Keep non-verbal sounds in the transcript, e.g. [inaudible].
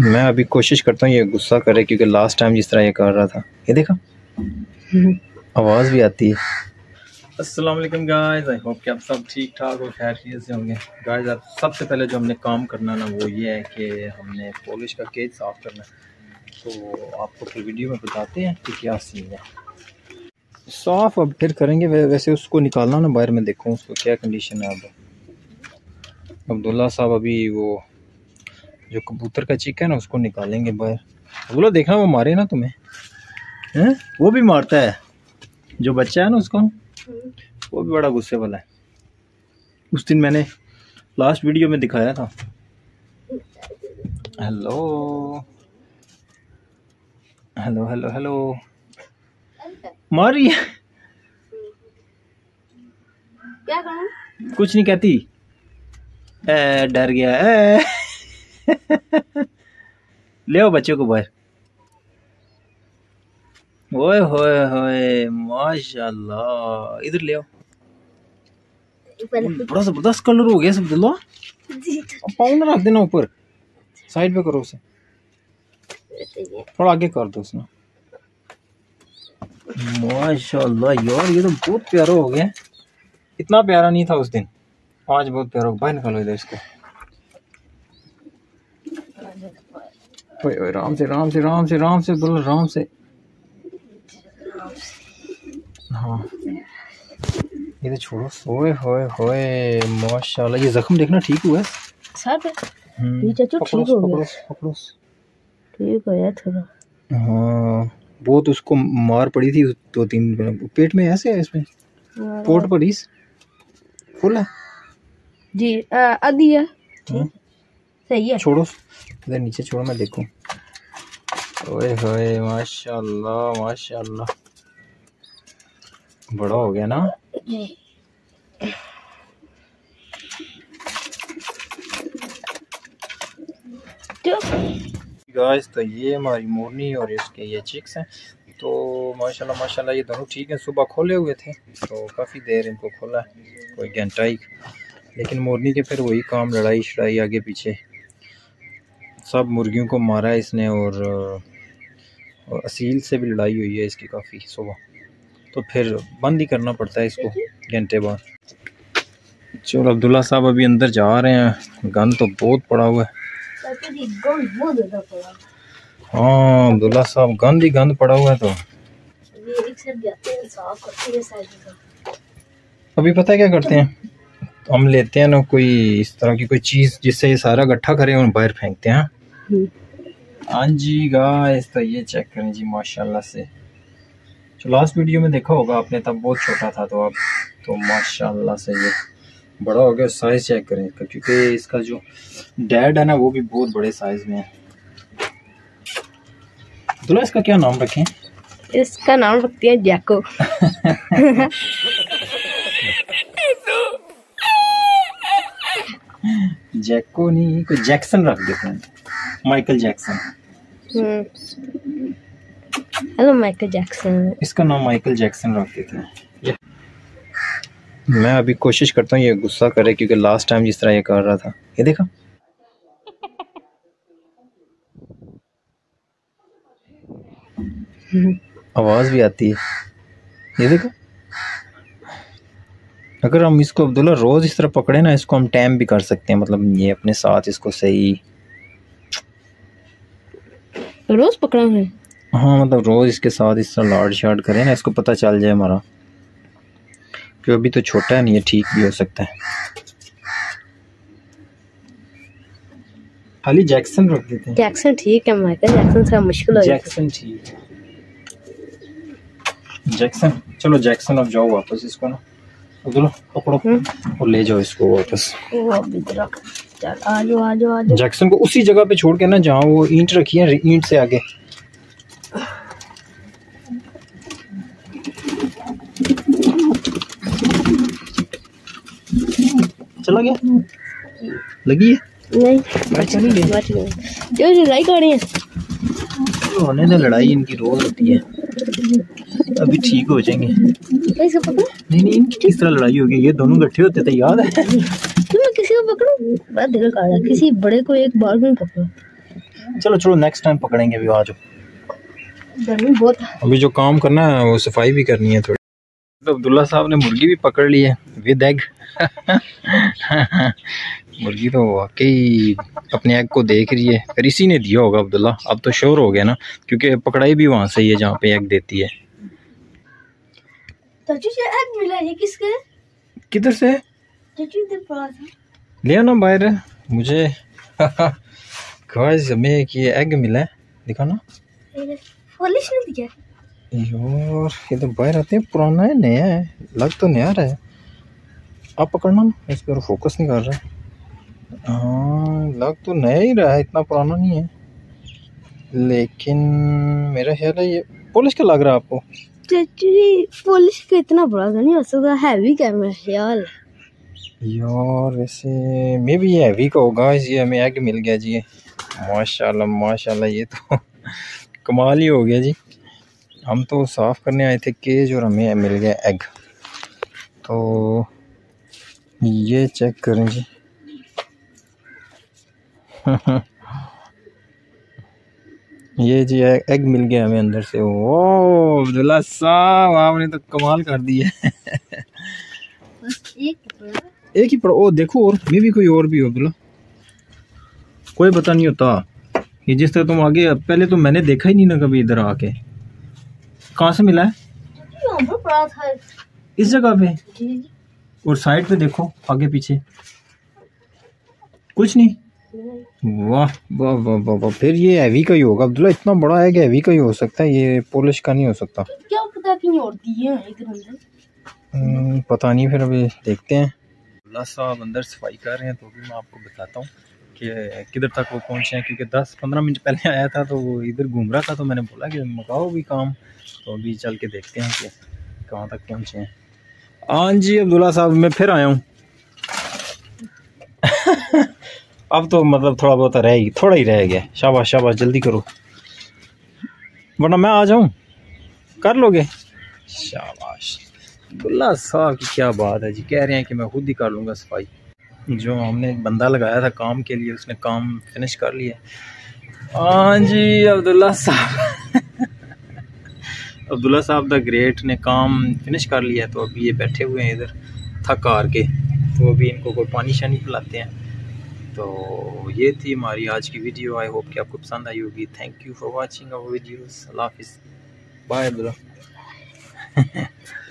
मैं अभी कोशिश करता हूँ ये गुस्सा करे क्योंकि लास्ट टाइम जिस तरह ये कर रहा था ये देखा? आवाज़ भी आती है। अस्सलाम वालेकुम गाइस आई होप कि आप सब ठीक ठाक और खैर से होंगे। गाइस आप सबसे पहले जो हमने काम करना ना वो ये है कि हमने पॉलिश का केज साफ़ करना है। तो आपको फिर वीडियो में बताते हैं कि क्या सीन है। साफ़ अब फिर करेंगे वैसे उसको निकालना ना बाहर में देखूँ उसको क्या कंडीशन है अब। अब्दुल्ला साहब अभी वो जो कबूतर का चिक है ना उसको निकालेंगे बाहर। बोलो देखना वो मारे ना तुम्हें? हैं? वो भी मारता है। जो बच्चा है ना उसको? वो भी बड़ा गुस्से वाला है। उस दिन मैंने लास्ट वीडियो में दिखाया था। हेलो हेलो हेलो हेलो मारी क्या करूँ कुछ नहीं कहती। डर गया। ए। ले आओ बच्चे को बाहर। ओए होए होए माशाल्लाह। इधर ले आओ। बड़ा ज़बरदस्त कलर हो गया सब दिलो। पाउंड रख देना ऊपर। साइड पे करो उसे। थोड़ा आगे कर दो उसने माशाल्लाह यार ये तो बहुत प्यारा हो गया। इतना प्यारा नहीं था उस दिन। आज बहुत प्यारा बाहर निकालो इधर इसको। ओए ओए राम से राम से राम से राम से बोलो राम से। हाँ। ये तो छोड़ो। ओए होए होए माशाल्लाह ये जख्म देखना ठीक हुआ है? सर पे हम्म, ये चाचू ठीक हो गया। ठीक हो गया थोड़ा। हाँ बहुत उसको मार पड़ी थी दो तीन पेट में ऐसे है इसमें? पोट पर फुल है जी आधी है। हाँ, सही है छोड़ो। इधर नीचे छोड़ो मैं देखूँ। ओए होए माशाल्लाह माशाल्लाह। बड़ा हो गया ना? तो? गाइस तो ये हमारी मोरनी और इसके ये चिक्स हैं। तो माशाल्लाह माशाल्लाह ये दोनों ठीक हैं। सुबह खोले हुए थे तो काफ़ी देर इनको खोला। कोई घंटा ही। लेकिन मोरनी के फिर वही काम लड़ाई शड़ाई आगे पीछे सब मुर्गियों को मारा है इसने और और असील से भी लड़ाई हुई है इसकी काफ़ी सुबह। तो फिर बंद ही करना पड़ता है इसको घंटे बाद। चलो अब्दुल्ला साहब अभी अंदर जा रहे हैं। गंद तो बहुत पड़ा हुआ है। हाँ अब्दुल्ला साहब गंद ही गंद पड़ा हुआ है तो। अभी पता है क्या करते हैं? हम लेते हैं ना कोई इस तरह की कोई चीज़ जिससे ये सारा इकट्ठा करें और बाहर फेंकते हैं। हाँ? हाँ जी गाइस तो ये चेक करें जी माशाल्लाह से। जो लास्ट वीडियो में देखा होगा आपने तब बहुत छोटा था तो अब तो माशाल्लाह से ये बड़ा हो गया। साइज़ चेक करें इसका क्योंकि इसका जो डैड है ना वो भी बहुत बड़े साइज़ में है। दुल्हा इसका क्या नाम रखें? इसका नाम रखते हैं जैको। [laughs] [laughs] जैको नहीं कोई जैक्सन रख देते हैं Michael Jackson hello Michael Jackson इसका नाम माइकल जैक्सन रख देते हैं मैं अभी कोशिश करता हूँ ये गुस्सा करे क्योंकि लास्ट टाइम जिस तरह ये कर रहा था। ये देखा? [laughs] आवाज़ भी आती है। ये देखो? अगर हम इसको अब्दुल्ला रोज़ इस तरह पकड़े ना इसको हम टैम भी कर सकते हैं मतलब ये अपने साथ इसको सही। रोज पकड़ा है? हाँ मतलब रोज़ इसके साथ इस तरह लाड शाड करें ना इसको पता चल जाए हमारा। कि अभी तो छोटा है नहीं ये ठीक भी हो सकता है। खाली जैक्सन रख देते हैं। जैक्सन ठीक है माइकल जैक्सन से मुश्किल हो जैक्सन ठीक। है जैक्सन चलो जैक्सन अब जाओ वापस इसको ना। अब्दुल्ला पकड़ो। और ले जाओ इसको वापस। जैक्सन को उसी जगह पे छोड़ के ना जहाँ वो ईंट रखी है ईंट से आगे। चला गया? लगी है? नहीं। नहीं गई। जो लड़ाई कर रही है। होने तो लड़ाई इनकी रोज होती है। अभी ठीक हो जाएँगे। कैसे पकड़ूं। नहीं नहीं इनकी किस तरह लड़ाई होगी? ये दोनों इकट्ठे होते थे याद है। तो मैं किसी को पकड़ूं। बड़ा दिल कर रहा है किसी बड़े को एक बार में पकड़ो। चलो चलो नेक्स्ट टाइम पकड़ेंगे अभी आ जाओ। गर्मी बहुत है। अभी जो काम करना है वो सफ़ाई भी करनी है थोड़ी। तो अब्दुल्ला साहब ने मुर्गी भी पकड़ ली है विद एग मुर्गी तो वाकई अपने एग को देख रही है फिर इसी ने दिया होगा अब्दुल्ला। अब तो श्योर हो गया ना क्योंकि पकड़ाई भी वहाँ से ही है जहाँ पे एग देती है। चाचू ये एग मिला है किसके? किधर से? चाचू इधर पड़ा था? ले ना बाहर। मुझे [laughs] गाइस हमें एक ये एग मिला है। दिखा ना। पॉलिश नहीं दिया? यार ये तो बाहर आते हैं पुराना है नया है। लग तो नया रहा है। आप पकड़ना ना इस पर फोकस नहीं कर रहा। है हाँ लग तो नया ही रहा है इतना पुराना नहीं है। लेकिन मेरा ख्याल है ये पॉलिश का लग रहा है आपको। चाचू पॉलिश का इतना बड़ा तो नहीं हो सकता। हैवी कैमरा ख्याल यार। वैसे मे भी हैवी का होगा ये हमें एग मिल गया जी। माशाल्लाह माशाल्लाह, ये तो [laughs] कमाल ही हो गया जी। हम तो साफ़ करने आए थे केज और हमें मिल गया एग तो ये चेक करें जी। [laughs] ये जी है एग मिल गया हमें अंदर से। ओ अब्दुल्ला साहब आपने तो कमाल कर दिया एक एक ही पड़ा ओ देखो और मे भी कोई और भी हो अब्दुल्ला। कोई पता नहीं होता ये जिस तरह तुम आगे पहले तो मैंने देखा ही नहीं ना कभी इधर आके। कहाँ से मिला है? इस जगह पे? और साइड पे देखो आगे पीछे। कुछ नहीं। वाह वाह वाह वाह वाह। फिर ये हैवी का ही होगा। अब्दुल्ला इतना बड़ा है कि हैवी का ही हो सकता है ये पोलिश का नहीं हो सकता। क्या पता कहीं और दिए हैं इधर अंदर हम्म, पता नहीं फिर अभी देखते हैं। अब्दुल्ला साहब अंदर सफ़ाई कर रहे हैं तो भी मैं आपको बताता हूँ कि किधर तक वो पहुँचे हैं क्योंकि 10-15 मिनट पहले आया था तो वो इधर घूम रहा था तो मैंने बोला कि मकाओ भी काम। तो अभी चल के देखते हैं कि कहाँ तक पहुँचे हैं। हाँ जी अब्दुल्ला साहब मैं फिर आया हूँ। अब तो मतलब थोड़ा बहुत रह ही, थोड़ा ही रह गया। शाबाश शाबाश, जल्दी करो। वरना मैं आ जाऊँ? कर लोगे? शाबाश। अब्दुल्ला साहब की क्या बात है जी। कह रहे हैं कि मैं खुद ही कर लूँगा सफ़ाई। जो हमने एक बंदा लगाया था काम के लिए, उसने काम फिनिश कर लिया। हाँ जी, अब्दुल्ला साहब। [laughs] अब्दुल्ला साहब द ग्रेट ने काम फिनिश कर लिया तो अभी ये बैठे हुए हैं इधर, थक हार के। तो अभी इनको कोई पानी शानी पिलाते हैं। तो ये थी हमारी आज की वीडियो। आई होप कि आपको पसंद आई होगी। Thank you for watching our videos अल्लाह हाफिज़। बाय [laughs]